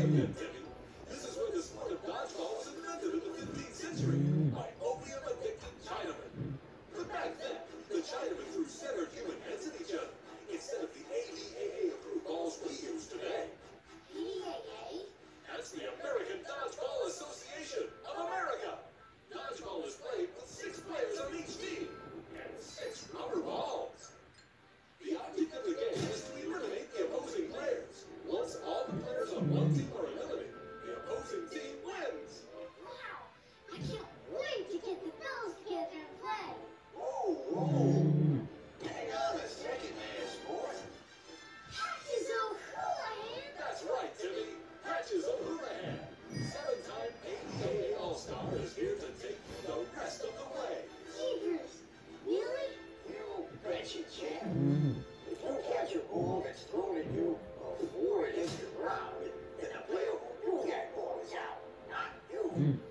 This is where the sport of dodgeball was invented in the 15th century by opium-addicted Chinamen. But back then, the Chinamen threw severed human heads at each other instead of the ADAA-approved balls we use today. ADAA? That's the American Dodgeball Association. Mm.